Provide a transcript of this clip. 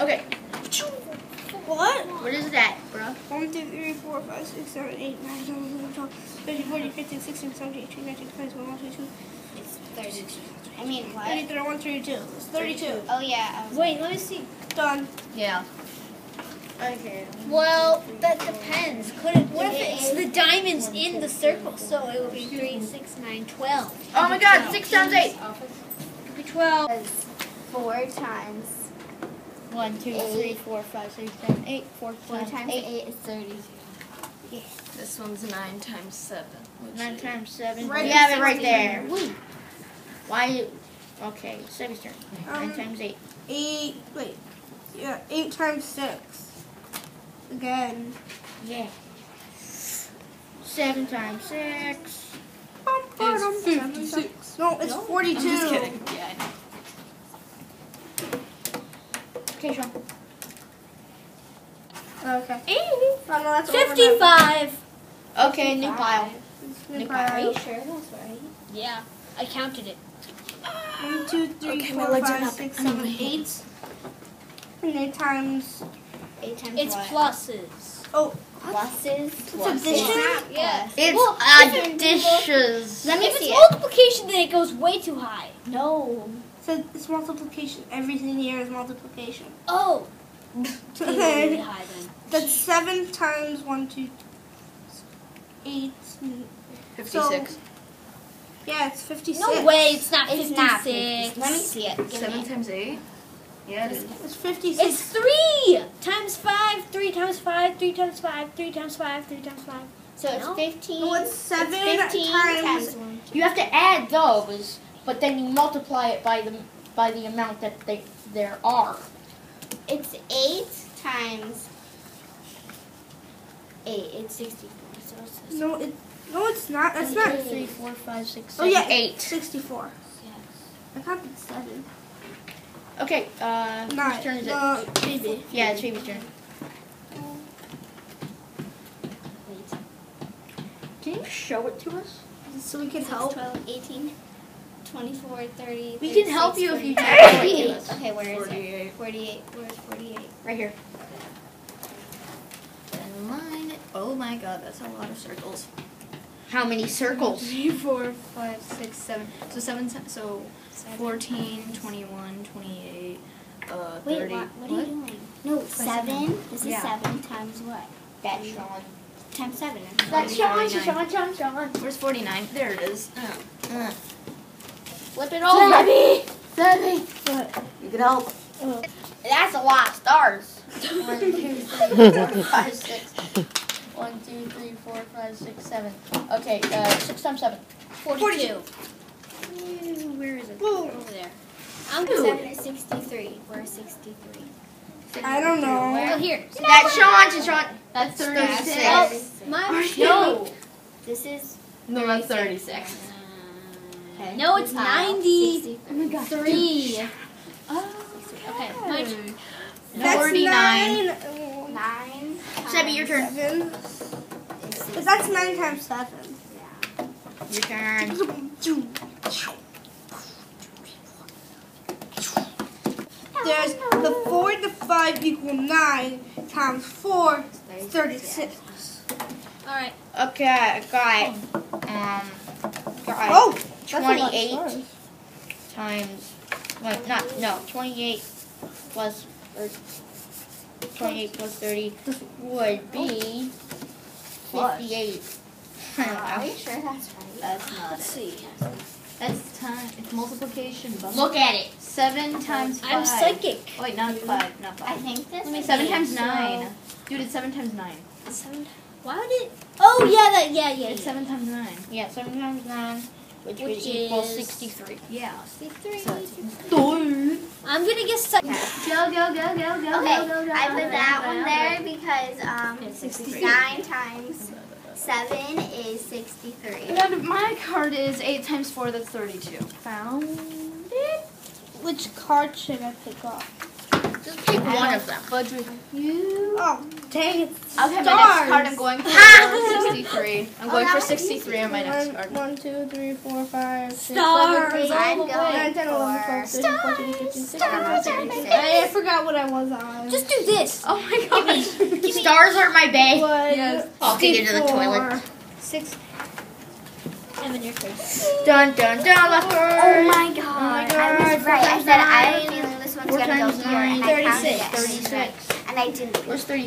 Okay. What? What is that, bro? 1, 2, 3, 4, 5, 6, 7, 8, 9, 10, 11, 12, 13, 14, 15, 16, 17, 18, 19, 20, 21, 22, It's 32. I mean, what? 33, 31, 32. It's 32. Oh, yeah. I was Wait, let me see. Done. Yeah. Okay. Well, that depends. Could it? What if it's the diamonds in the circle? So it would be three, six, nine, twelve. Oh my God! Six times eight. It'd be twelve. Because four times One, two, Eight. three, four, five, six, seven, eight. Four, four times, times eight. eight is 32. This one's nine times seven. Nine times seven. Right we at have it right there. Woo. Why? Okay, Sebby's turn. Nine Um, times eight. 8, wait. Yeah, 8 times 6. Again. Yeah. Seven times six. It's 56. No, it's 42. I'm just kidding. Yeah, Okay, Sean. Okay. Oh, no, that's Fifty-five. Okay, new pile. New New pile. Are you sure that's right? Yeah, I counted it. One, two, three, Okay, four, my five, six, big. I need seven, my eight. And eight times. Eight times It's what? pluses. Oh, Pluses? it's addition. Yeah. It's Well, additions. Let me If see it's it. multiplication, then it goes way too high. No. So it's multiplication. Everything here is multiplication. Oh. Way high then. That's seven times one, two, eight. Fifty-six. Yeah, it's fifty-six. No way, it's not It's not 56. 56. Let me see it. Give Seven it. times eight. Yeah, it is. It's fifty-six. It's three times five, three times five, three times five, three times five, three times five. So it's 15. No, it's seven it's 15 times- times. You have to add those, but then you multiply it by the by the amount that they there are. It's 8 times 8. It's 64. So it's no, it. No, it's not. That's not. Two, three, four, five, six, Oh seven, yeah, eight. Sixty-four. Yes. I counted seven. Okay, uh, Nine. whose turn is it? No, baby. Yeah, it's Phoebe's turn. Wait. Can you show it to us? So we can 6, help. 12, 18, 24, 30. We can help 36, you if you 40. just show it to us. Okay, where is it? Forty-eight. 48. Where's 48? Right here. And mine. Oh my God, that's a lot of circles. How many circles? Three, four, five, six, seven. So seven. ti- So 14, 21, 28, uh, Wait, 30. what, what, are you doing? No, 7. This is Yeah. 7 times what? That's Sean. Times 7. That's Sean, Sean, Sean, Sean. Where's 49? There it is. Uh, uh. Flip it over. Seven. You can help. That's a lot of stars. One, two, three, four, five, six. One, two, three, four, five, six, seven. Okay, uh, six times seven. Forty-two. Where is it? Whoa. Over there. I'm 7 is 63. Where's 63? I don't know. Well, here. That's Sean's. Sean. That's thirty-six. Oh, mine. No. This is No, that's 36. Okay. No, it's Pile, 90. 63. Three. Oh, Okay, my turn. That's 49. nine. Nine. Sebby, your turn. Seven. Is But that's nine times seven. Your turn. There's the four to the five equal nine times four is thirty-six. All right. Okay, I got um got Oh, that's a lot of 28 times well not no 28 plus or 28 plus 30 would be 58. Are you sure that's right? That's not Let's see. That's time. It's multiplication. Look at it. seven times five. I'm psychic. Wait, not five. Not five. I think this is Seven eight, times so- nine. Dude, it's seven times nine. Seven. Why would it? Oh yeah, that yeah yeah. It's yeah. seven times nine. Yeah, seven times nine, which, Which equal is- sixty-three. Yeah. Sixty-three. I'm gonna guess. se- Go go go go go Okay, I put that one there because um, It's 63. nine times seven is sixty-three. And my card is eight times four. That's thirty-two. Found it. Which card should I pick up? Just pick one of them. You. Oh, dang it. Okay, my next card I'm going for 63. I'm oh, going for 63 on my next card. One, two, three, four, five, six, Stars. seven, eight, I'm nine, going ten, eleven, twelve, for thirteen, fourteen, fifteen, sixteen, Stars. seventeen, eighteen. I, I forgot what I was on. Just do this. Oh my gosh. Stars are my bae. One, Yes. I'll take you to the 64, toilet. Six. I'm in your face. Dun dun dun. Left oh, oh my god. I God. was right. I said I have a feeling this one's Four gonna go times here, and I counted 36. it. Thirty-six. And I didn't. Where's 30?